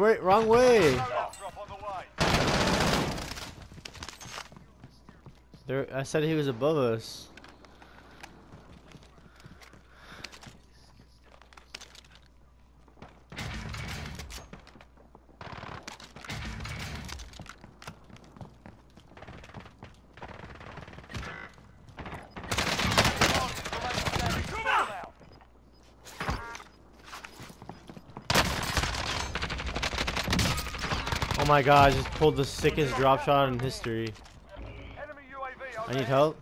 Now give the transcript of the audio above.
wrong way. There, I said he was above us. Oh my god, I just pulled the sickest drop shot in history. I need help.